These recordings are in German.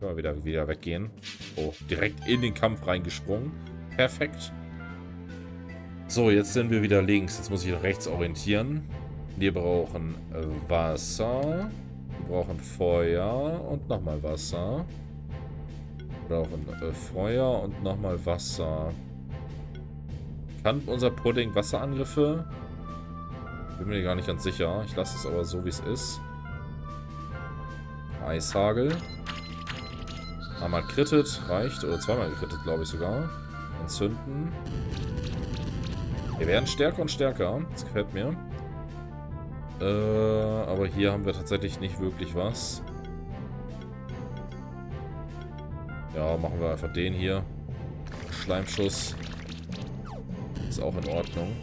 Wir wieder, wieder weggehen. Oh, direkt in den Kampf reingesprungen. Perfekt. So, jetzt sind wir wieder links. Jetzt muss ich rechts orientieren. Wir brauchen äh, Wasser. Wir brauchen Feuer und nochmal Wasser. Wir brauchen äh, Feuer und nochmal Wasser. Kann unser Pudding Wasserangriffe? Bin mir gar nicht ganz sicher. Ich lasse es aber so, wie es ist. Eishagel. Einmal krittet, reicht. Oder zweimal gekrittet, glaube ich sogar. Entzünden. Wir werden stärker und stärker. Das gefällt mir. Äh, aber hier haben wir tatsächlich nicht wirklich was. Ja, machen wir einfach den hier. Schleimschuss. Ist auch in Ordnung.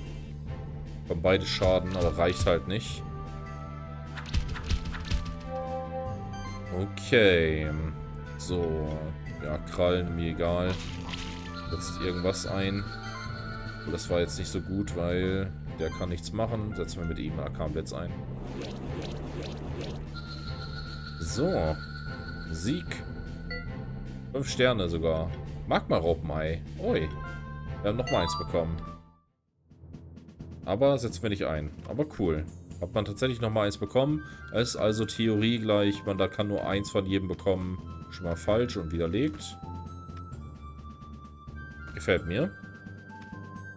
Von beide Schaden, aber reicht halt nicht. Okay. So. Ja, Krallen, mir egal. Setzt irgendwas ein. Das war jetzt nicht so gut, weil der kann nichts machen. Setzen wir mit ihm AK-Blitz ein. So. Sieg. Fünf Sterne sogar. Magma-Raupenei. Ui. Wir haben nochmal eins bekommen. Aber setzen wir nicht ein. Aber cool. Hat man tatsächlich nochmal eins bekommen. Ist also Theorie gleich. Man da kann nur eins von jedem bekommen. Schon mal falsch und widerlegt. Gefällt mir.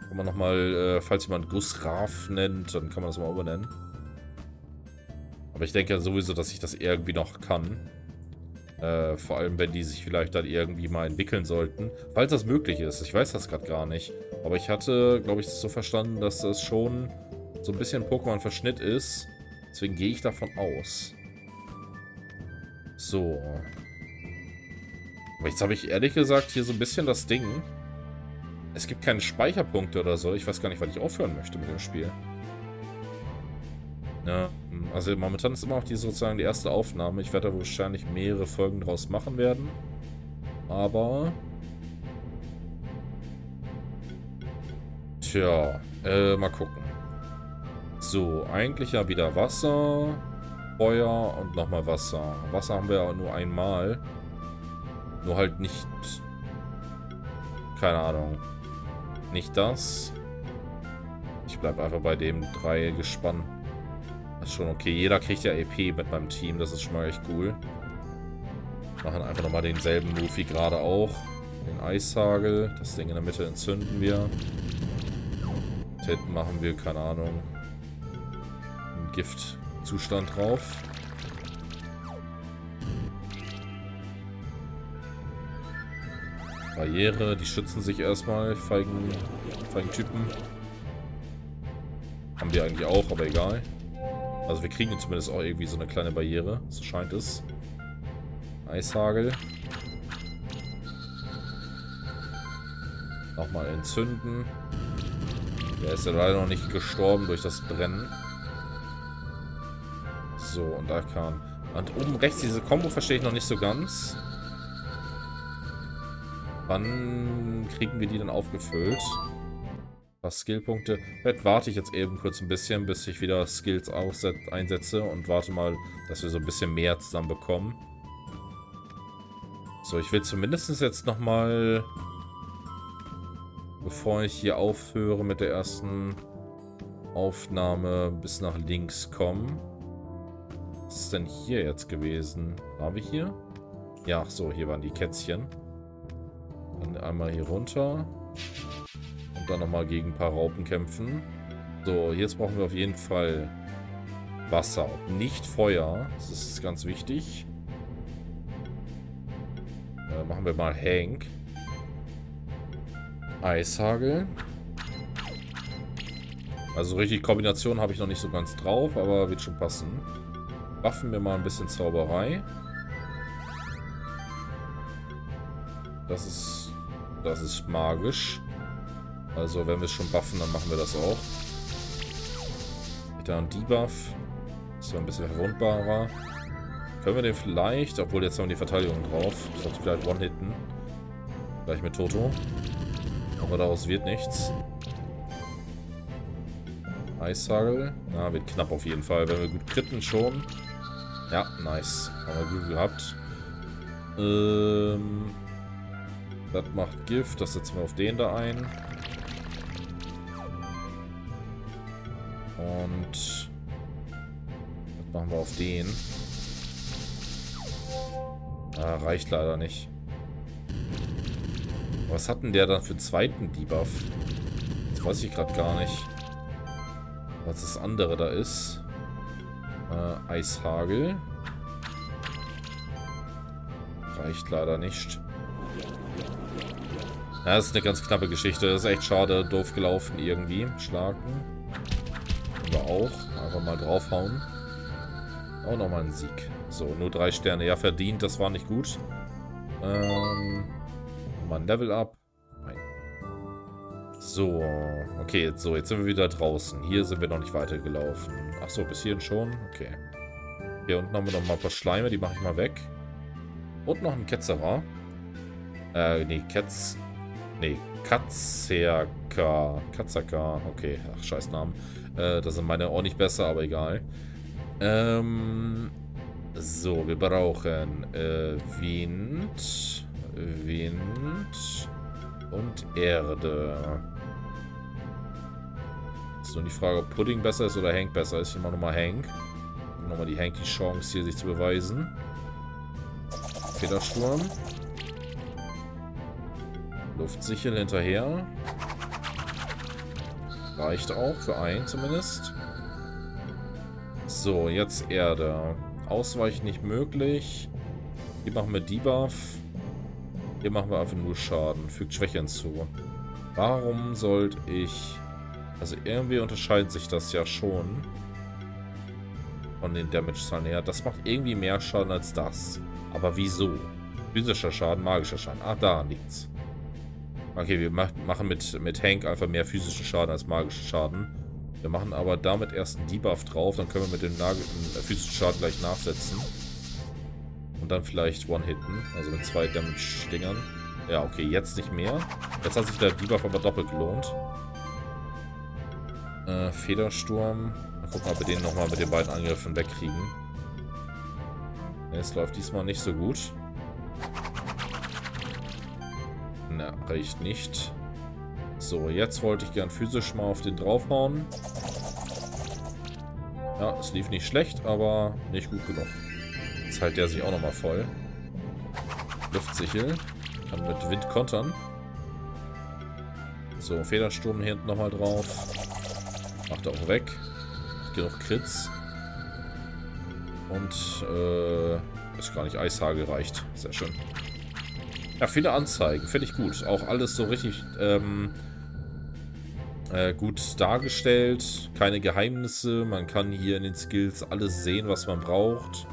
Kann man nochmal, äh, falls jemand Gussraf nennt, dann kann man das mal übernennen. Aber ich denke ja sowieso, dass ich das irgendwie noch kann. Äh, vor allem, wenn die sich vielleicht dann irgendwie mal entwickeln sollten. Falls das möglich ist. Ich weiß das gerade gar nicht. Aber ich hatte, glaube ich, das so verstanden, dass das schon so ein bisschen Pokémon-Verschnitt ist. Deswegen gehe ich davon aus. So. Aber jetzt habe ich ehrlich gesagt hier so ein bisschen das Ding. Es gibt keine Speicherpunkte oder so. Ich weiß gar nicht, wann ich aufhören möchte mit dem Spiel. Ja, also momentan ist immer noch die sozusagen die erste Aufnahme. Ich werde da wahrscheinlich mehrere Folgen draus machen werden. Aber... Tja, äh, mal gucken. So, eigentlich ja wieder Wasser, Feuer und nochmal Wasser. Wasser haben wir ja nur einmal. Nur halt nicht... Keine Ahnung. Nicht das. Ich bleibe einfach bei dem drei gespannt. Das ist schon okay. Jeder kriegt ja EP mit meinem Team. Das ist schon mal echt cool. Machen einfach nochmal denselben Move wie gerade auch. Den Eishagel. Das Ding in der Mitte entzünden wir. Hinten machen wir, keine Ahnung, einen Giftzustand drauf. Barriere, die schützen sich erstmal, feigen, feigen Typen. Haben wir eigentlich auch, aber egal. Also wir kriegen zumindest auch irgendwie so eine kleine Barriere, so scheint es. Eishagel. Nochmal entzünden. Der ist ja leider noch nicht gestorben durch das Brennen. So, und da kann... Und oben rechts, diese Combo verstehe ich noch nicht so ganz. Wann kriegen wir die dann aufgefüllt? Was Skillpunkte? Vielleicht warte ich jetzt eben kurz ein bisschen, bis ich wieder Skills einsetze und warte mal, dass wir so ein bisschen mehr zusammen bekommen. So, ich will zumindest jetzt nochmal, bevor ich hier aufhöre mit der ersten Aufnahme, bis nach links kommen. Was ist denn hier jetzt gewesen? Waren wir hier? Ja, ach so, hier waren die Kätzchen. Dann einmal hier runter. Und dann nochmal gegen ein paar Raupen kämpfen. So, jetzt brauchen wir auf jeden Fall Wasser. Nicht Feuer. Das ist ganz wichtig. Äh, machen wir mal Hank. Eishagel. Also richtig Kombination habe ich noch nicht so ganz drauf, aber wird schon passen. Waffen wir mal ein bisschen Zauberei. Das ist das ist magisch. Also wenn wir es schon buffen, dann machen wir das auch. Wieder ein Debuff. Ist ja ein bisschen verwundbarer. Können wir den vielleicht, obwohl jetzt haben wir die Verteidigung drauf. Sollte vielleicht One-Hitten. Gleich mit Toto. Aber daraus wird nichts. Eishagel. Na, wird knapp auf jeden Fall. Wenn wir gut kritten schon. Ja, nice. Haben wir gut gehabt. Ähm, das macht Gift. Das setzen wir auf den da ein. Und das machen wir auf den. Ah, reicht leider nicht. Was hat denn der dann für einen zweiten Debuff? Das weiß ich gerade gar nicht. Was das andere da ist. Äh, Eishagel. Reicht leider nicht. Das ist eine ganz knappe Geschichte. Das ist echt schade. Doof gelaufen irgendwie. Schlagen. Aber auch. Einfach mal draufhauen. Auch nochmal ein Sieg. So, nur drei Sterne. Ja, verdient. Das war nicht gut. Ähm, mal ein Level Up. Nein. So, okay, so, jetzt sind wir wieder draußen. Hier sind wir noch nicht weitergelaufen. Achso, bis hierhin schon? Okay. Hier unten haben wir noch mal ein paar Schleime, die mache ich mal weg. Und noch ein Ketzerer. Äh, nee, Ketz... Nee, Katzerka. Katzerka, okay, ach, scheiß Namen. Äh, das sind meine auch nicht besser, aber egal. Ähm, so, wir brauchen äh, Wind, Wind und Erde. Ist nur die Frage, ob Pudding besser ist oder Hank besser ist. Ich mache nochmal Hank. Nochmal die Hank die Chance, hier sich zu beweisen. Federsturm. Luftsichel hinterher. Reicht auch, für einen zumindest. So, jetzt Erde. Ausweichen nicht möglich. Hier machen wir Debuff. Hier machen wir einfach nur Schaden. Fügt Schwäche hinzu. Warum sollte ich... Also irgendwie unterscheidet sich das ja schon. Von den Damage-Zahlen her. Das macht irgendwie mehr Schaden als das. Aber wieso? Physischer Schaden, magischer Schaden. Ah, da liegt's. Okay, wir machen mit, mit Hank einfach mehr physischen Schaden als magischen Schaden. Wir machen aber damit erst einen Debuff drauf, dann können wir mit dem Nagel äh, physischen Schaden gleich nachsetzen. Und dann vielleicht One-Hitten, also mit zwei Damage-Dingern. Ja, okay, jetzt nicht mehr. Jetzt hat sich der Debuff aber doppelt gelohnt. Äh, Federsturm. Mal gucken, ob wir den nochmal mit den beiden Angriffen wegkriegen. Es läuft diesmal nicht so gut. Na, reicht nicht. So, jetzt wollte ich gern physisch mal auf den draufhauen. Ja, es lief nicht schlecht, aber nicht gut genug. Jetzt hält der sich auch nochmal voll. Luftsichel. Kann mit Wind kontern. So, Federsturm hier hinten nochmal drauf. Macht auch weg. Genug Krits. Und, äh, ist gar nicht Eishagel reicht. Sehr schön. Ja, viele Anzeigen. Finde ich gut. Auch alles so richtig, ähm, äh, gut dargestellt. Keine Geheimnisse. Man kann hier in den Skills alles sehen, was man braucht.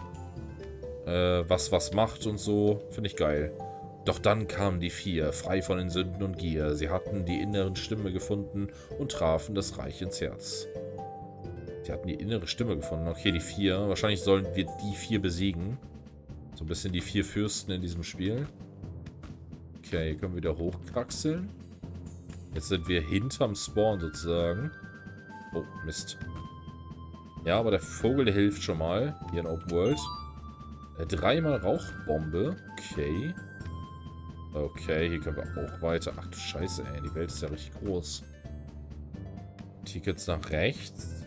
Äh, was was macht und so. Finde ich geil. Doch dann kamen die vier, frei von den Sünden und Gier. Sie hatten die inneren Stimme gefunden und trafen das Reich ins Herz. Sie hatten die innere Stimme gefunden. Okay, die vier. Wahrscheinlich sollen wir die vier besiegen. So ein bisschen die vier Fürsten in diesem Spiel. Okay, hier können wir wieder hochkraxeln. Jetzt sind wir hinterm Spawn sozusagen. Oh, Mist. Ja, aber der Vogel, der hilft schon mal. Hier in Open World. Äh, dreimal Rauchbombe. Okay. Okay, hier können wir auch weiter. Ach du Scheiße, ey. Die Welt ist ja richtig groß. Tickets nach rechts.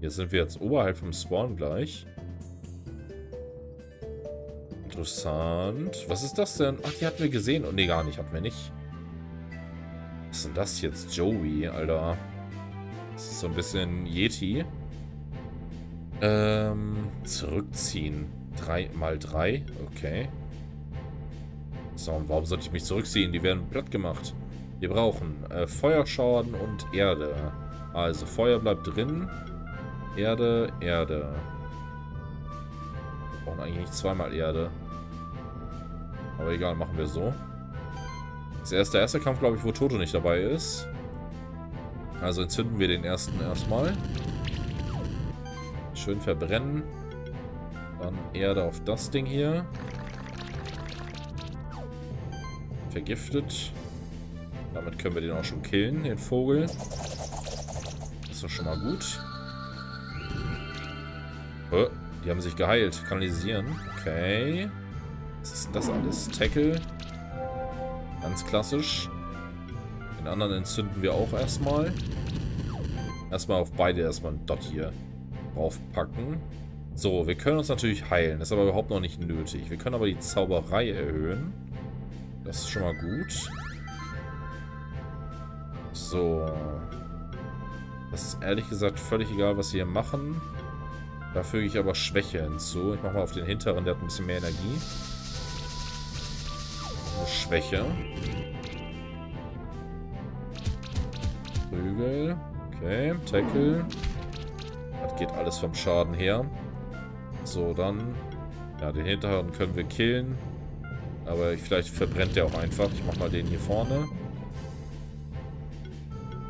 Hier sind wir jetzt oberhalb vom Spawn gleich. Interessant. Was ist das denn? Ach, die hatten wir gesehen. Oh, nee, gar nicht. Hatten wir nicht. Was ist denn das jetzt? Joey, Alter. Das ist so ein bisschen Yeti. Ähm, zurückziehen. 3 mal 3. Okay. So, und warum sollte ich mich zurückziehen? Die werden platt gemacht. Wir brauchen äh, Feuerschaden und Erde. Also, Feuer bleibt drin. Erde, Erde. Wir brauchen eigentlich nicht zweimal Erde. Aber egal, machen wir so. Das ist der erste Kampf, glaube ich, wo Toto nicht dabei ist. Also entzünden wir den ersten erstmal. Schön verbrennen. Dann Erde auf das Ding hier. Vergiftet. Damit können wir den auch schon killen, den Vogel. Das ist doch schon mal gut. Oh, die haben sich geheilt. Kanalisieren. Okay. Was ist das alles? Tackle. Ganz klassisch. Den anderen entzünden wir auch erstmal. Erstmal auf beide erstmal ein Dot hier draufpacken. So, wir können uns natürlich heilen. Das ist aber überhaupt noch nicht nötig. Wir können aber die Zauberei erhöhen. Das ist schon mal gut. So. Das ist ehrlich gesagt völlig egal, was wir hier machen. Da füge ich aber Schwäche hinzu. Ich mache mal auf den hinteren, der hat ein bisschen mehr Energie. Schwäche. Prügel. Okay, Tackle. Das geht alles vom Schaden her. So, dann... Ja, den hinteren können wir killen. Aber vielleicht verbrennt der auch einfach. Ich mach mal den hier vorne.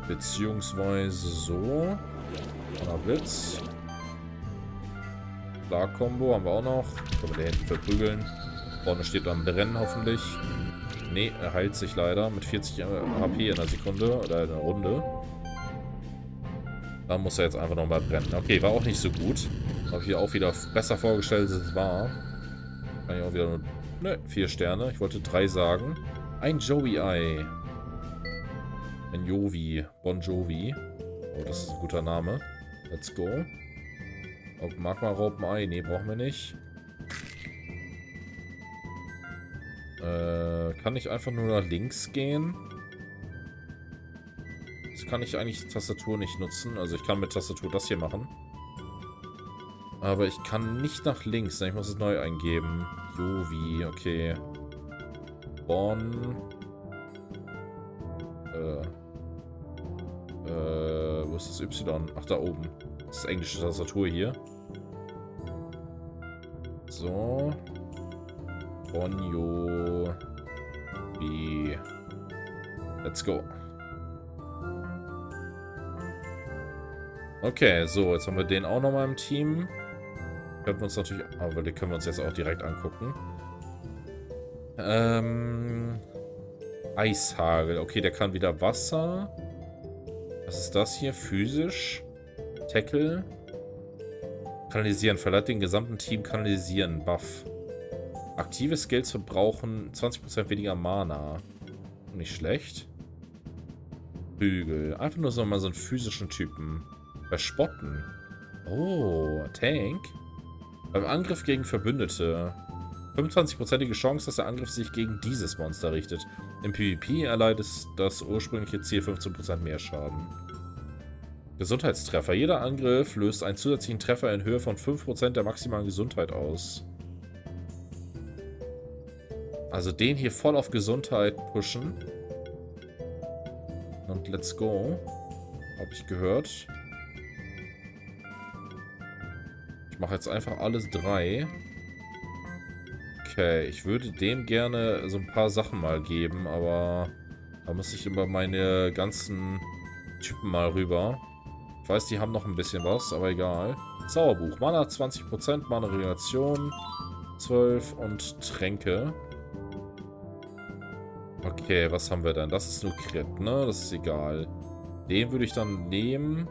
Beziehungsweise so. Blitz. Schlag-Kombo haben wir auch noch. Können wir den hinten verprügeln. Vorne steht am Brennen hoffentlich. Ne, er heilt sich leider mit 40 HP in einer Sekunde oder in einer Runde. Da muss er jetzt einfach nochmal brennen. Okay, war auch nicht so gut. Habe ich hier auch wieder besser vorgestellt, als es war. Kann ich auch wieder nur... Ne, vier Sterne. Ich wollte drei sagen. Ein Joey-Ei. Ein Jovi. Bon Jovi. Oh, das ist ein guter Name. Let's go. Magma-Raupen-Ei. Ne, brauchen wir nicht. Äh, kann ich einfach nur nach links gehen? Das kann ich eigentlich Tastatur nicht nutzen. Also ich kann mit Tastatur das hier machen. Aber ich kann nicht nach links. Ich muss es neu eingeben. Jovi, okay. Bonn. Äh. Äh, wo ist das Y? Ach, da oben. Das ist englische Tastatur hier. So. Bonjo. B. Let's go. Okay, so, jetzt haben wir den auch nochmal im Team. Können wir uns natürlich... Aber den können wir uns jetzt auch direkt angucken. Ähm... Eishagel. Okay, der kann wieder Wasser. Was ist das hier? Physisch. Tackle. Kanalisieren. Verleiht den gesamten Team kanalisieren. Buff. Aktive Skills verbrauchen 20% weniger Mana. Nicht schlecht. Bügel. Einfach nur so mal so einen physischen Typen. Verspotten. Oh, Tank. Beim Angriff gegen Verbündete. 25%ige Chance, dass der Angriff sich gegen dieses Monster richtet. Im PvP erleidet das ursprüngliche Ziel 15% mehr Schaden. Gesundheitstreffer. Jeder Angriff löst einen zusätzlichen Treffer in Höhe von 5% der maximalen Gesundheit aus. Also den hier voll auf Gesundheit pushen. Und let's go. Habe ich gehört. Ich mache jetzt einfach alles drei. Okay, ich würde dem gerne so ein paar Sachen mal geben, aber da muss ich über meine ganzen Typen mal rüber. Ich weiß, die haben noch ein bisschen was, aber egal. Zauberbuch. Mana 20%, Mana Regeneration 12 und Tränke. Okay, was haben wir denn? Das ist nur Crit, ne? Das ist egal. Den würde ich dann nehmen.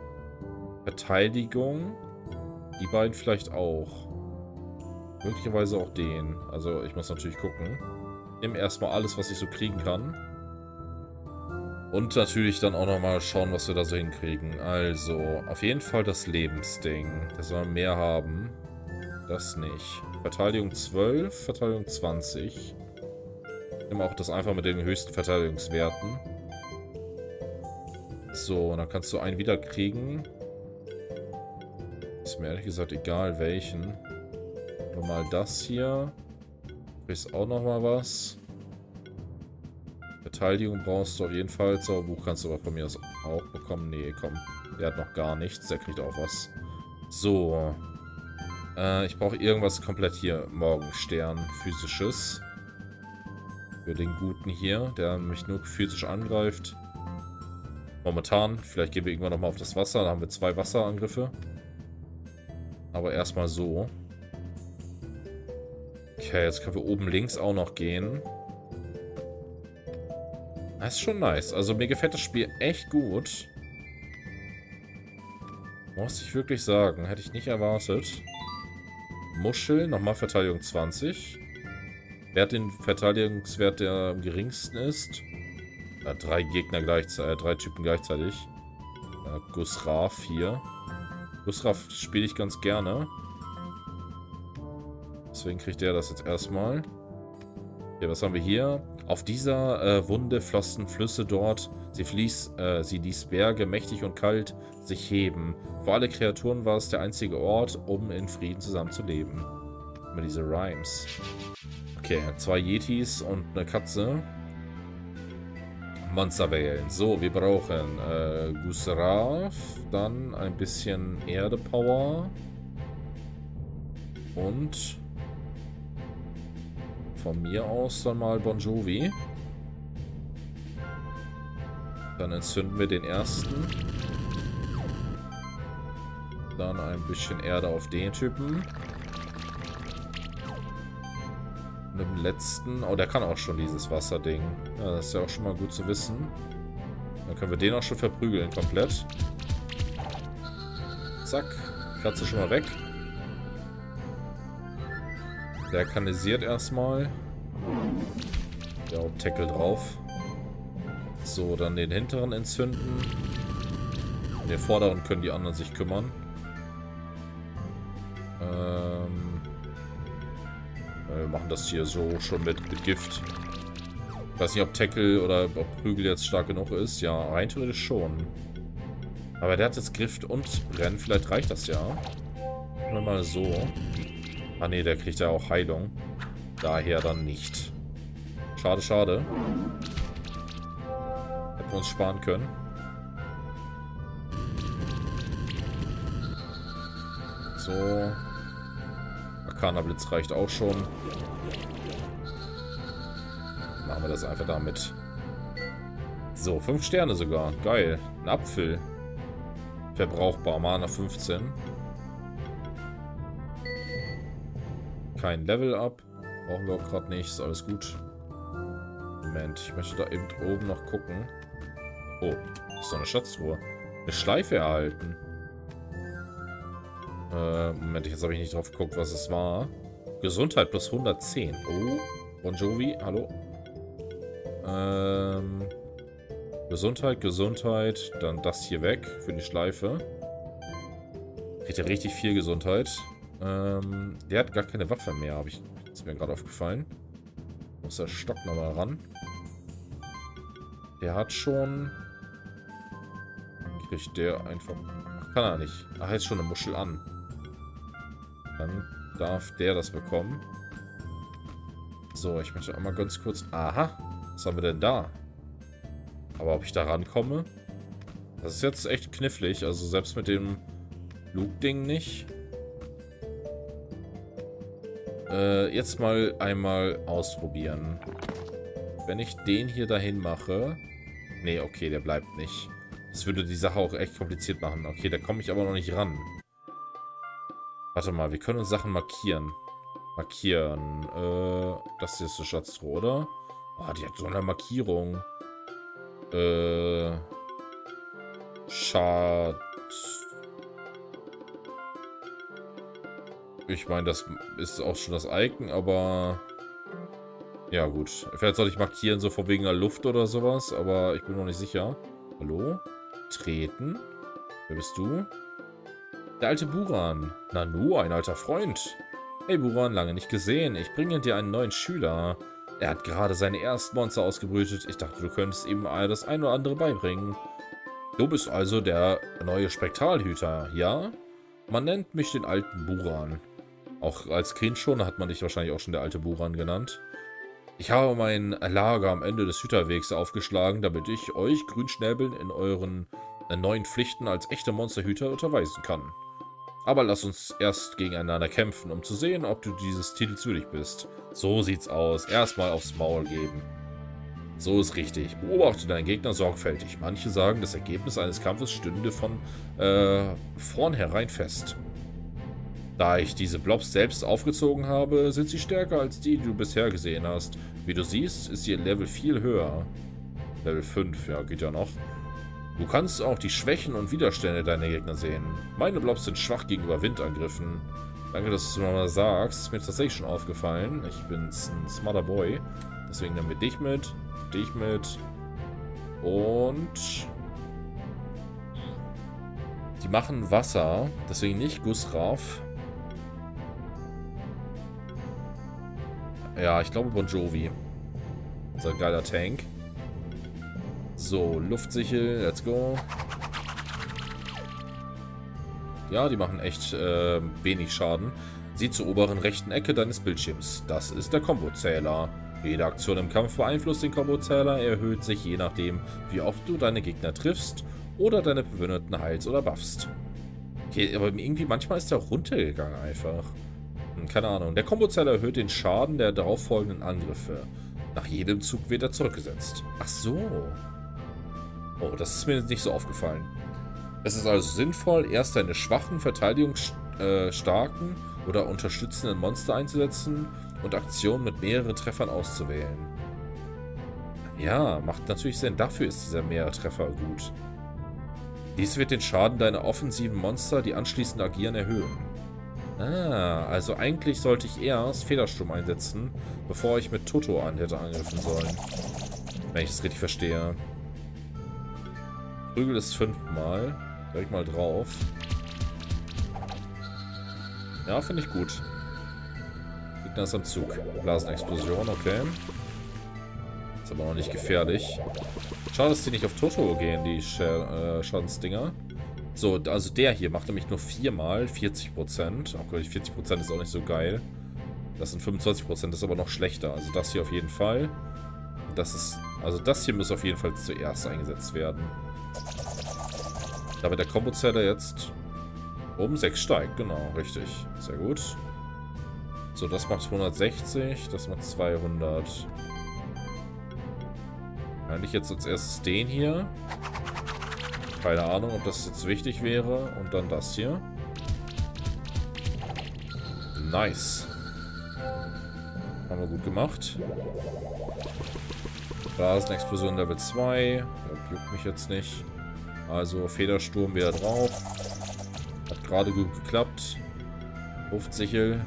Verteidigung. Die beiden vielleicht auch. Möglicherweise auch den. Also ich muss natürlich gucken. Nimm erstmal alles, was ich so kriegen kann. Und natürlich dann auch nochmal schauen, was wir da so hinkriegen. Also, auf jeden Fall das Lebensding. Das soll mehr haben. Das nicht. Verteidigung 12, Verteidigung 20. Nehme auch das einfach mit den höchsten Verteidigungswerten. So, und dann kannst du einen wieder kriegen. Ist mir ehrlich gesagt egal, welchen. Nochmal das hier. Ist auch nochmal was. Verteidigung brauchst du auf jeden Fall. Zauberbuch kannst du aber von mir auch bekommen. Nee, komm. Der hat noch gar nichts. Der kriegt auch was. So. Äh, ich brauche irgendwas komplett hier. Morgenstern. Physisches. Für den Guten hier, der mich nur physisch angreift. Momentan. Vielleicht gehen wir irgendwann nochmal auf das Wasser. Da haben wir zwei Wasserangriffe. Aber erstmal so. Okay, jetzt können wir oben links auch noch gehen. Das ist schon nice. Also mir gefällt das Spiel echt gut. Muss ich wirklich sagen. Hätte ich nicht erwartet. Muschel, nochmal Verteidigung 20. Wer hat den Verteidigungswert, der am geringsten ist? Ja, drei Gegner gleichzeitig, äh, drei Typen gleichzeitig. Ja, Gusraf hier. Gusraf spiele ich ganz gerne. Deswegen kriegt der das jetzt erstmal. Okay, was haben wir hier? Auf dieser äh, Wunde flossen Flüsse dort. Sie, fließ, äh, sie ließ Berge mächtig und kalt sich heben. Für alle Kreaturen war es der einzige Ort, um in Frieden zusammen zu leben. Immer diese Rhymes. Okay, zwei Yetis und eine Katze. Monster wählen. So, wir brauchen äh, Gusraf, dann ein bisschen Erde-Power und von mir aus dann mal Bon Jovi. Dann entzünden wir den ersten. Dann ein bisschen Erde auf den Typen. Mit dem letzten. Oh, der kann auch schon dieses Wasserding. Ja, das ist ja auch schon mal gut zu wissen. Dann können wir den auch schon verprügeln komplett. Zack. Katze schon mal weg. Der kanalisiert erstmal. Der haut Tackle drauf. So, dann den hinteren entzünden. Den vorderen können die anderen sich kümmern. Ähm, wir machen das hier so schon mit, mit Gift. Ich weiß nicht, ob Tackle oder ob Prügel jetzt stark genug ist. Ja, rein theoretisch schon. Aber der hat jetzt Gift und Brennen. Vielleicht reicht das ja. Machen wir mal so. Ah ne, der kriegt ja auch Heilung. Daher dann nicht. Schade, schade. Hätten wir uns sparen können. So. Arcana Blitz reicht auch schon. Machen wir das einfach damit. So, 5 Sterne sogar. Geil. Ein Apfel. Verbrauchbar. Mana 15. kein Level-Up. Brauchen wir auch gerade nicht. Ist alles gut. Moment, ich möchte da eben oben noch gucken. Oh, ist doch eine Schatztruhe. Eine Schleife erhalten. Äh, Moment, jetzt habe ich nicht drauf geguckt, was es war. Gesundheit plus 110. Oh, Bon Jovi, hallo. Ähm, Gesundheit, Gesundheit. Dann das hier weg für die Schleife. Kriegt ja richtig viel Gesundheit. Ähm, der hat gar keine Waffe mehr, habe ich. Ist mir gerade aufgefallen. Muss der Stock nochmal ran. Der hat schon. Kriegt der einfach. Ach, kann er nicht. Ach, jetzt schon eine Muschel an. Dann darf der das bekommen. So, ich möchte einmal ganz kurz... Aha, was haben wir denn da? Aber ob ich da rankomme? Das ist jetzt echt knifflig. Also selbst mit dem Luke-Ding nicht. Äh, jetzt mal einmal ausprobieren. Wenn ich den hier dahin mache... Nee, okay, der bleibt nicht. Das würde die Sache auch echt kompliziert machen. Okay, da komme ich aber noch nicht ran. Warte mal, wir können uns Sachen markieren. Markieren. Äh, das hier ist eine Schatztruhe, oder? Oh, die hat so eine Markierung. Äh... Schatz... Ich meine, das ist auch schon das Icon, aber... Ja, gut. Vielleicht sollte ich markieren, so vor wegen der Luft oder sowas, aber ich bin noch nicht sicher. Hallo? Treten? Wer bist du? Der alte Buran. Nanu, ein alter Freund. Hey Buran, lange nicht gesehen. Ich bringe dir einen neuen Schüler. Er hat gerade seine ersten Monster ausgebrütet. Ich dachte, du könntest ihm das ein oder andere beibringen. Du bist also der neue Spektralhüter, ja? Man nennt mich den alten Buran. Auch als Kind schon hat man dich wahrscheinlich auch schon der alte Buran genannt. Ich habe mein Lager am Ende des Hüterwegs aufgeschlagen, damit ich euch Grünschnäbeln in euren äh, neuen Pflichten als echte Monsterhüter unterweisen kann. Aber lass uns erst gegeneinander kämpfen, um zu sehen, ob du dieses Titels würdig bist. So sieht's aus. Erstmal aufs Maul geben. So ist richtig. Beobachte deinen Gegner sorgfältig. Manche sagen, das Ergebnis eines Kampfes stünde von äh, vornherein fest. Da ich diese Blobs selbst aufgezogen habe, sind sie stärker als die, die du bisher gesehen hast. Wie du siehst, ist ihr Level viel höher. Level 5, ja, geht ja noch. Du kannst auch die Schwächen und Widerstände deiner Gegner sehen. Meine Blobs sind schwach gegenüber Windangriffen. Danke, dass du mal sagst. Ist mir tatsächlich schon aufgefallen. Ich bin ein smarter Boy. Deswegen nehmen wir dich mit, dich mit und die machen Wasser, deswegen nicht Gusraf. Ja, ich glaube Bon Jovi. Unser geiler Tank. So, Luftsichel, let's go. Ja, die machen echt äh, wenig Schaden. Sieh zur oberen rechten Ecke deines Bildschirms. Das ist der Kombozähler. Jede Aktion im Kampf beeinflusst den Kombozähler, erhöht sich je nachdem, wie oft du deine Gegner triffst oder deine Bewunderten heilst oder buffst. Okay, aber irgendwie manchmal ist er runtergegangen einfach. Hm, keine Ahnung. Der Kombozeiler erhöht den Schaden der darauffolgenden Angriffe. Nach jedem Zug wird er zurückgesetzt. Ach so. Oh, das ist mir nicht so aufgefallen. Es ist also sinnvoll, erst deine schwachen, verteidigungsstarken äh, oder unterstützenden Monster einzusetzen und Aktionen mit mehreren Treffern auszuwählen. Ja, macht natürlich Sinn. Dafür ist dieser mehrere Treffer gut. Dies wird den Schaden deiner offensiven Monster, die anschließend agieren, erhöhen. Ah, also eigentlich sollte ich erst Federsturm einsetzen, bevor ich mit Toto an hätte angriffen sollen. Wenn ich das richtig verstehe. Prügel ist fünfmal. Direkt mal drauf. Ja, finde ich gut. Gegner ist am Zug. Blasenexplosion, okay. Ist aber noch nicht gefährlich. Schade, dass die nicht auf Toto gehen, die Sch äh, Schadensdinger. So, also der hier macht nämlich nur viermal 40%. Auch 40% ist auch nicht so geil. Das sind 25%, das ist aber noch schlechter. Also das hier auf jeden Fall. Das ist, also das hier muss auf jeden Fall zuerst eingesetzt werden. Damit der Kombo-Zeller jetzt um 6 steigt. Genau, richtig. Sehr gut. So, das macht 160, das macht 200. Eigentlich jetzt als erstes den hier. Keine Ahnung, ob das jetzt wichtig wäre. Und dann das hier. Nice. Haben wir gut gemacht. Da ist eine Explosion Level 2. Das juckt mich jetzt nicht. Also Federsturm wieder drauf. Hat gerade gut geklappt. Luftsichel.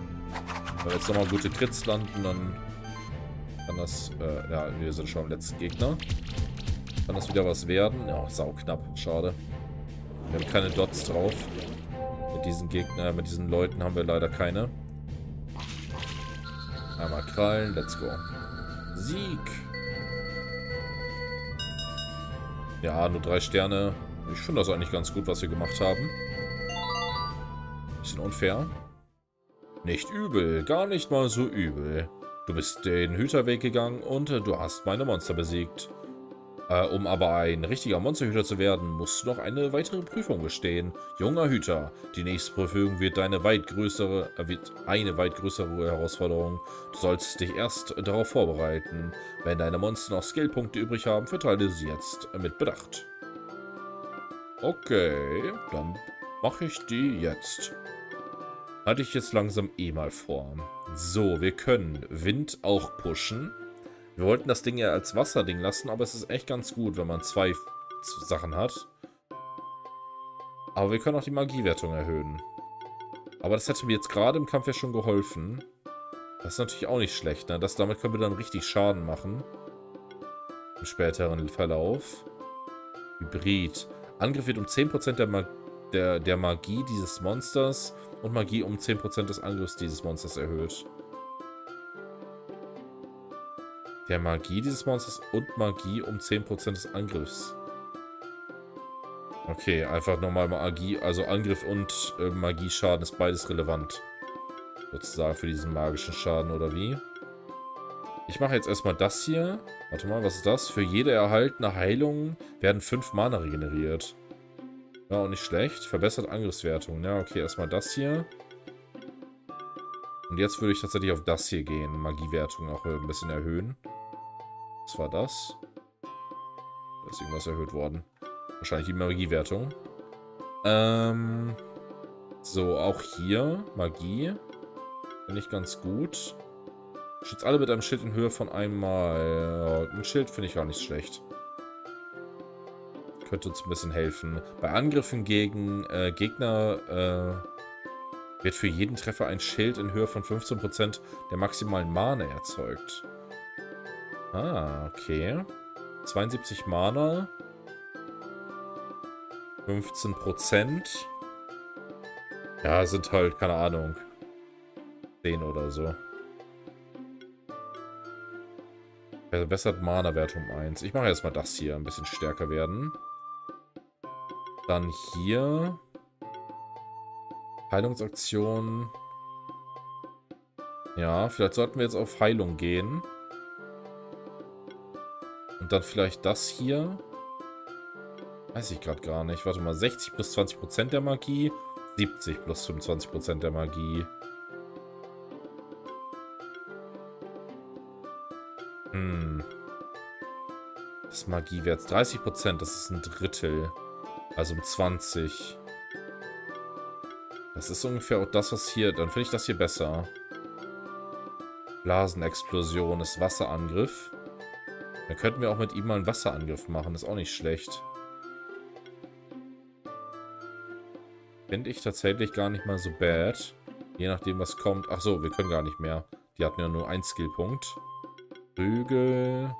Wenn wir jetzt nochmal gute Crits landen, dann kann das, äh, ja, wir sind schon am letzten Gegner. Kann das wieder was werden? Ja, sau knapp. Schade. Wir haben keine Dots drauf. Mit diesen Gegnern, mit diesen Leuten haben wir leider keine. Einmal Krallen, let's go. Sieg! Ja, nur drei Sterne. Ich finde das eigentlich ganz gut, was wir gemacht haben. Bisschen unfair. Nicht übel, gar nicht mal so übel. Du bist den Hüterweg gegangen und du hast meine Monster besiegt. Äh, um aber ein richtiger Monsterhüter zu werden, musst du noch eine weitere Prüfung bestehen. Junger Hüter, die nächste Prüfung wird, deine weit größere, äh, wird eine weit größere Herausforderung. Du sollst dich erst darauf vorbereiten. Wenn deine Monster noch Skillpunkte übrig haben, verteile sie jetzt mit Bedacht. Okay, dann mache ich die jetzt. Hatte ich jetzt langsam eh mal vor. So, wir können Wind auch pushen. Wir wollten das Ding ja als Wasserding lassen, aber es ist echt ganz gut, wenn man zwei Sachen hat. Aber wir können auch die Magiewertung erhöhen. Aber das hätte mir jetzt gerade im Kampf ja schon geholfen. Das ist natürlich auch nicht schlecht, ne? Das, damit können wir dann richtig Schaden machen. Im späteren Verlauf. Hybrid. Angriff wird um 10% der, Mag der, der Magie dieses Monsters und Magie um 10% des Angriffs dieses Monsters erhöht. Der Magie dieses Monsters und Magie um 10% des Angriffs. Okay, einfach nochmal Magie, also Angriff und äh, Magieschaden ist beides relevant. Sozusagen für diesen magischen Schaden, oder wie? Ich mache jetzt erstmal das hier. Warte mal, was ist das? Für jede erhaltene Heilung werden 5 Mana regeneriert. Ja, auch nicht schlecht. Verbessert Angriffswertung. Ja, okay, erstmal das hier. Und jetzt würde ich tatsächlich auf das hier gehen. Magiewertung auch ein bisschen erhöhen. Was war das? Da ist irgendwas erhöht worden. Wahrscheinlich die Magiewertung. Ähm. So, auch hier. Magie. Finde ich ganz gut. Schützt alle mit einem Schild in Höhe von einmal. Ein Schild finde ich gar nicht schlecht. Könnte uns ein bisschen helfen. Bei Angriffen gegen äh, Gegner Wird für jeden Treffer ein Schild in Höhe von 15% der maximalen Mana erzeugt. Ah, okay. 72 Mana. 15%. Ja, sind halt, keine Ahnung, 10 oder so. Verbessert Mana-Wert um 1. Ich mache erstmal das hier, ein bisschen stärker werden. Dann hier. Heilungsaktion. Ja, vielleicht sollten wir jetzt auf Heilung gehen. Und dann vielleicht das hier. Weiß ich gerade gar nicht. Warte mal, 60 plus 20% der Magie. 70 plus 25% der Magie. Hm. Das Magiewert 30%, das ist ein Drittel. Also um 20. Das ist ungefähr auch das, was hier... Dann finde ich das hier besser. Blasenexplosion ist Wasserangriff. Dann könnten wir auch mit ihm mal einen Wasserangriff machen. Ist auch nicht schlecht. Finde ich tatsächlich gar nicht mal so bad. Je nachdem, was kommt. Ach so, wir können gar nicht mehr. Die hatten ja nur einen Skillpunkt. Prügel.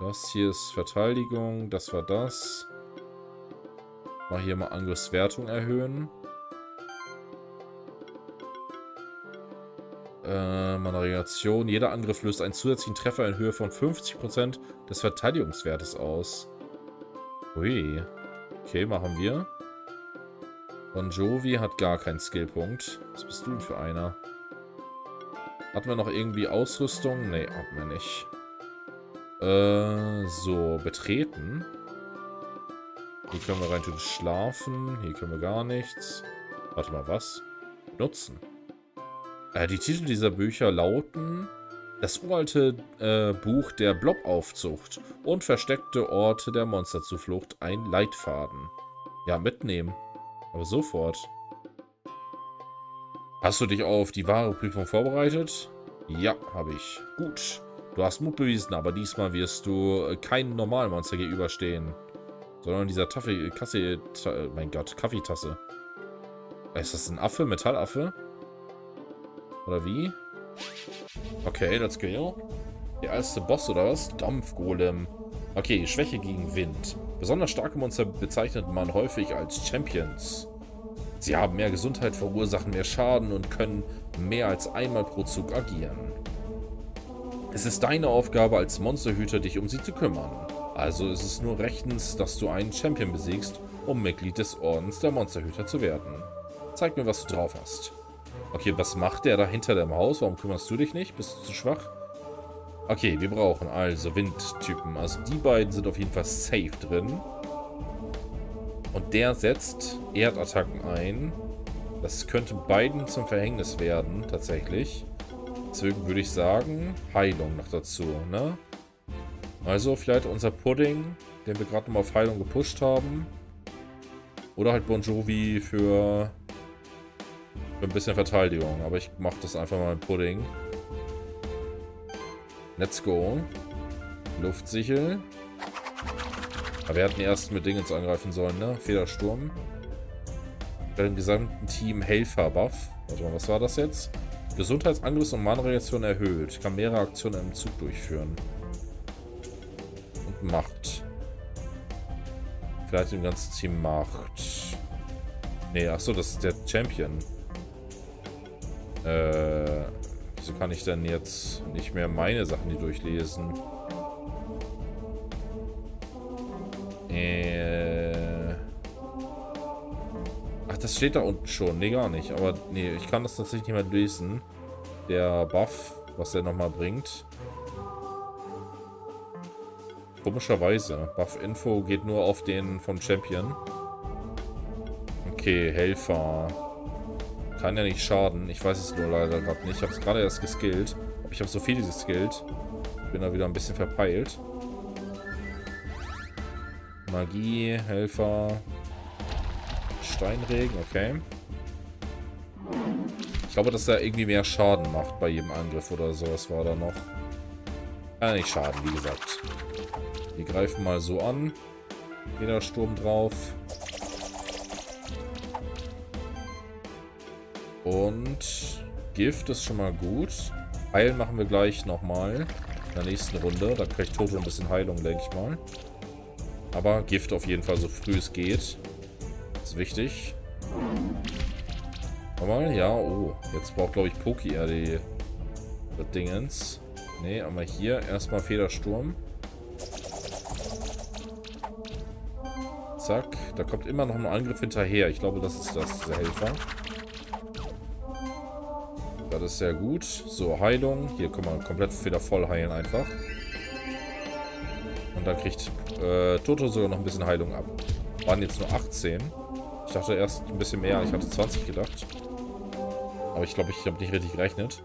Das hier ist Verteidigung. Das war das. Mal hier mal Angriffswertung erhöhen. Äh, meine Reaktion. Jeder Angriff löst einen zusätzlichen Treffer in Höhe von 50% des Verteidigungswertes aus. Ui. Okay, machen wir. Bon Jovi hat gar keinen Skillpunkt. Was bist du denn für einer? Hatten wir noch irgendwie Ausrüstung? Ne, hatten wir nicht. Äh, so, betreten. Hier können wir rein schlafen. Hier können wir gar nichts. Warte mal, was? Nutzen. Äh, die Titel dieser Bücher lauten Das uralte äh, Buch der Blobaufzucht und versteckte Orte der Monsterzuflucht, ein Leitfaden. Ja, mitnehmen. Aber sofort. Hast du dich auf die wahre Prüfung vorbereitet? Ja, habe ich. Gut. Du hast Mut bewiesen, aber diesmal wirst du äh, keinem normalen Monster gegenüberstehen. Sondern dieser Taffe, Kasse, äh, mein Gott, Kaffeetasse. Ist das ein Affe? Metallaffe? Oder wie? Okay, let's go. Der erste Boss oder was? Dampfgolem. Okay, Schwäche gegen Wind. Besonders starke Monster bezeichnet man häufig als Champions. Sie haben mehr Gesundheit, verursachen mehr Schaden und können mehr als einmal pro Zug agieren. Es ist deine Aufgabe als Monsterhüter, dich um sie zu kümmern. Also ist es nur rechtens, dass du einen Champion besiegst, um Mitglied des Ordens der Monsterhüter zu werden. Zeig mir, was du drauf hast. Okay, was macht der da hinter dem Haus? Warum kümmerst du dich nicht? Bist du zu schwach? Okay, wir brauchen also Windtypen. Also die beiden sind auf jeden Fall safe drin. Und der setzt Erdattacken ein. Das könnte beiden zum Verhängnis werden, tatsächlich. Deswegen würde ich sagen, Heilung noch dazu, ne? Also vielleicht unser Pudding, den wir gerade nochmal auf Heilung gepusht haben. Oder halt Bon Jovi für, für ein bisschen Verteidigung. Aber ich mache das einfach mal mit Pudding. Let's go. Luftsichel. Aber wir hatten erst mit Dingens angreifen sollen, ne? Federsturm. Bei dem gesamten Team Helfer-Buff. Warte mal, was war das jetzt? Gesundheitsangriffs- und Mana-Reaktion erhöht. Kann mehrere Aktionen im Zug durchführen. Und Macht. Vielleicht dem ganzen Team Macht. Nee, achso, das ist der Champion. Äh, Wieso kann ich denn jetzt nicht mehr meine Sachen hier durchlesen? Äh... Ach, das steht da unten schon. Nee, gar nicht. Aber nee, ich kann das tatsächlich nicht mehr lesen. Der Buff, was der nochmal bringt. Komischerweise. Buff-Info geht nur auf den vom Champion. Okay, Helfer. Kann ja nicht schaden. Ich weiß es nur leider gerade nicht. Ich habe es gerade erst geskillt. Ich habe so viel geskillt. Bin da wieder ein bisschen verpeilt. Magie, Helfer. Steinregen, okay. Ich glaube, dass er irgendwie mehr Schaden macht bei jedem Angriff oder so. Was war da noch? Kann nicht schaden, wie gesagt. Wir greifen mal so an. Jeder Sturm drauf. Und Gift ist schon mal gut. Heilen machen wir gleich nochmal. In der nächsten Runde. Da kriegt Toto ein bisschen Heilung, denke ich mal. Aber Gift auf jeden Fall so früh es geht. ist wichtig. Nochmal, ja, oh. Jetzt braucht, glaube ich, Poki eher die das Dingens. Ne, aber hier erstmal Federsturm. Zack. Da kommt immer noch ein Angriff hinterher. Ich glaube, das ist das, der Helfer. Das ist sehr gut. So, Heilung. Hier können wir komplett wieder voll heilen einfach. Und dann kriegt äh, Toto sogar noch ein bisschen Heilung ab. Waren jetzt nur 18. Ich dachte erst ein bisschen mehr. Ich hatte 20 gedacht. Aber ich glaube, ich habe nicht richtig gerechnet.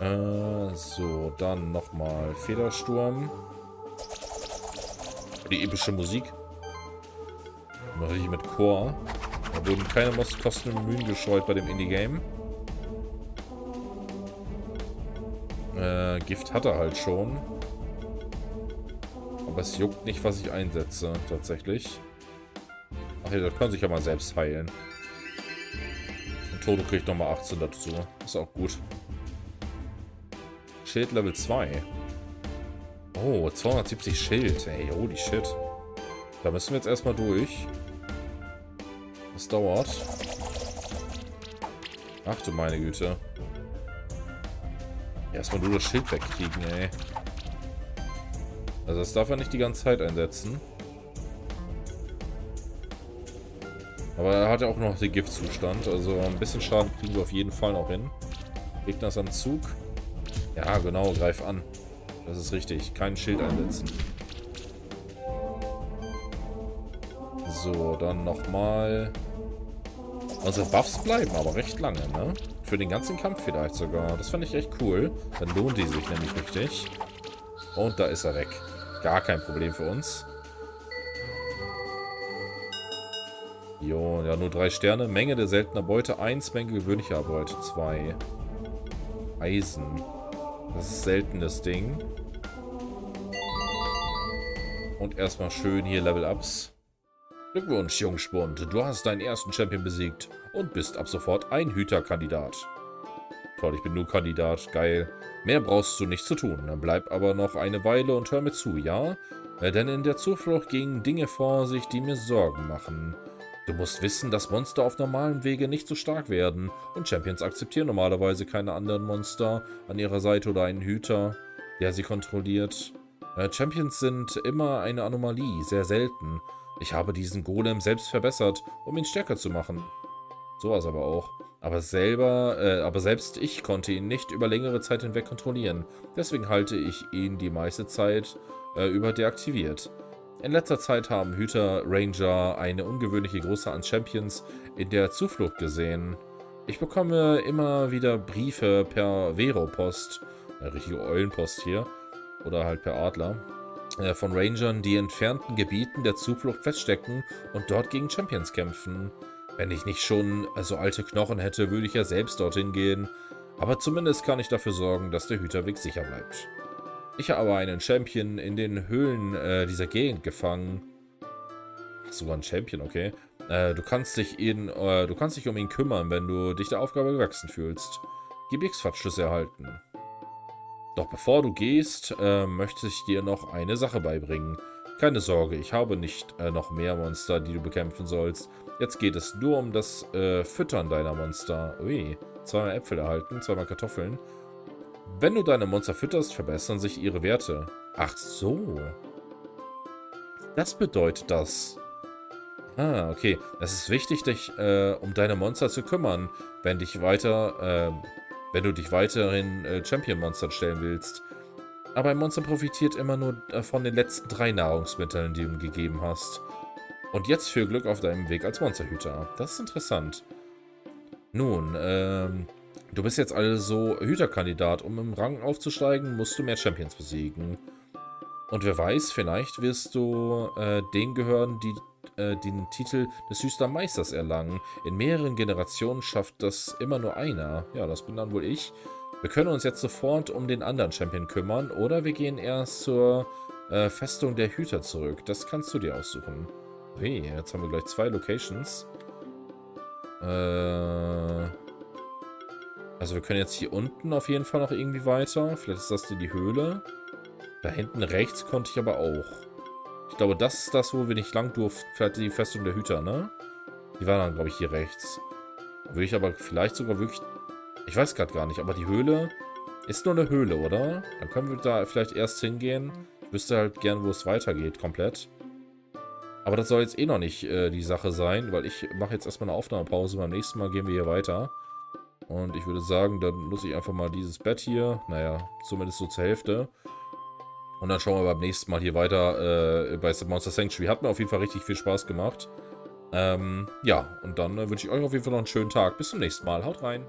Äh, so, dann nochmal Federsturm. Die epische Musik. Mache ich mit Chor. Da wurden keine Kosten und Mühen gescheut bei dem Indie-Game. Äh, Gift hat er halt schon. Aber es juckt nicht, was ich einsetze, tatsächlich. Ach ja, das kann sich ja mal selbst heilen. Und Toto kriegt nochmal 18 dazu. Ist auch gut. Schild Level 2. Oh, 270 Schild. Ey, holy shit. Da müssen wir jetzt erstmal durch. Das dauert. Ach du meine Güte. Erstmal nur das Schild wegkriegen, ey. Also das darf er nicht die ganze Zeit einsetzen. Aber er hat ja auch noch den Giftzustand. Also ein bisschen Schaden kriegen wir auf jeden Fall noch hin. Gegner ist am Zug. Ja, genau, greif an. Das ist richtig. Kein Schild einsetzen. So, dann nochmal. Unsere Buffs bleiben aber recht lange, ne? Für den ganzen Kampf vielleicht sogar. Das fand ich echt cool. Dann lohnt die sich nämlich richtig. Und da ist er weg. Gar kein Problem für uns. Jo, ja, nur drei Sterne. Menge der seltener Beute 1, Menge gewöhnlicher Beute 2. Eisen. Das ist seltenes Ding. Und erstmal schön hier Level-Ups. Glückwunsch, Jungspund. Du hast deinen ersten Champion besiegt und bist ab sofort ein Hüterkandidat. Toll, ich bin nur Kandidat. Geil. Mehr brauchst du nicht zu tun. Bleib aber noch eine Weile und hör mir zu, ja? Denn in der Zuflucht gingen Dinge vor sich, die mir Sorgen machen. Du musst wissen, dass Monster auf normalem Wege nicht so stark werden und Champions akzeptieren normalerweise keine anderen Monster an ihrer Seite oder einen Hüter, der sie kontrolliert. Äh, Champions sind immer eine Anomalie, sehr selten. Ich habe diesen Golem selbst verbessert, um ihn stärker zu machen. Sowas aber auch. Aber selber, äh, aber selbst ich konnte ihn nicht über längere Zeit hinweg kontrollieren. Deswegen halte ich ihn die meiste Zeit äh, über deaktiviert. In letzter Zeit haben Hüter Ranger eine ungewöhnliche Größe an Champions in der Zuflucht gesehen. Ich bekomme immer wieder Briefe per Vero-Post, äh, richtige Eulenpost hier, oder halt per Adler, äh, von Rangern, die in entfernten Gebieten der Zuflucht feststecken und dort gegen Champions kämpfen. Wenn ich nicht schon so alte Knochen hätte, würde ich ja selbst dorthin gehen. Aber zumindest kann ich dafür sorgen, dass der Hüterweg sicher bleibt. Ich habe einen Champion in den Höhlen äh, dieser Gegend gefangen. Sogar ein Champion, okay. Äh, du, kannst dich ihn, äh, du kannst dich um ihn kümmern, wenn du dich der Aufgabe gewachsen fühlst. Gib X-Fat-Schlüsse erhalten. Doch bevor du gehst, äh, möchte ich dir noch eine Sache beibringen. Keine Sorge, ich habe nicht äh, noch mehr Monster, die du bekämpfen sollst. Jetzt geht es nur um das äh, Füttern deiner Monster. Ui, zweimal Äpfel erhalten, zweimal Kartoffeln. Wenn du deine Monster fütterst, verbessern sich ihre Werte. Ach so. Das bedeutet das. Ah, okay. Es ist wichtig, dich äh, um deine Monster zu kümmern, wenn dich weiter, äh, wenn du dich weiterhin äh, Champion-Monstern stellen willst. Aber ein Monster profitiert immer nur äh, von den letzten drei Nahrungsmitteln, die du ihm gegeben hast. Und jetzt viel Glück auf deinem Weg als Monsterhüter. Das ist interessant. Nun, ähm, Du bist jetzt also Hüterkandidat. Um im Rang aufzusteigen, musst du mehr Champions besiegen. Und wer weiß, vielleicht wirst du äh, denen gehören, die äh, den Titel des Hüstermeisters erlangen. In mehreren Generationen schafft das immer nur einer. Ja, das bin dann wohl ich. Wir können uns jetzt sofort um den anderen Champion kümmern oder wir gehen erst zur äh, Festung der Hüter zurück. Das kannst du dir aussuchen. Hey, jetzt haben wir gleich zwei Locations. Äh... Also wir können jetzt hier unten auf jeden Fall noch irgendwie weiter. Vielleicht ist das die Höhle. Da hinten rechts konnte ich aber auch. Ich glaube, das ist das, wo wir nicht lang durften. Vielleicht die Festung der Hüter, ne? Die war dann, glaube ich, hier rechts. Würde ich aber vielleicht sogar wirklich... Ich weiß gerade gar nicht, aber die Höhle ist nur eine Höhle, oder? Dann können wir da vielleicht erst hingehen. Ich wüsste halt gern, wo es weitergeht, komplett. Aber das soll jetzt eh noch nicht äh, die Sache sein, weil ich mache jetzt erstmal eine Aufnahmepause. Beim nächsten Mal gehen wir hier weiter. Und ich würde sagen, dann nutze ich einfach mal dieses Bett hier. Naja, zumindest so zur Hälfte. Und dann schauen wir beim nächsten Mal hier weiter äh, bei Monster Sanctuary. Hat mir auf jeden Fall richtig viel Spaß gemacht. Ähm, ja, und dann äh, wünsche ich euch auf jeden Fall noch einen schönen Tag. Bis zum nächsten Mal. Haut rein.